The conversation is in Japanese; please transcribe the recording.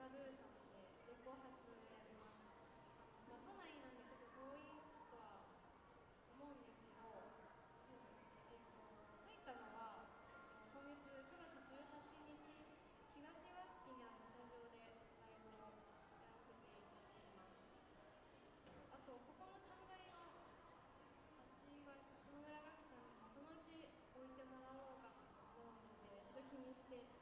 バーさんで旅発やります、まあ、都内なんでちょっと遠いとは思うんですけどそうですねえっ、と埼玉は今月9月18日東岩槻にあるスタジオでライブをやらせていただきますあとここの3階の立ちは下村学さんにもそのうち置いてもらおうかと思うのでちょっと気にして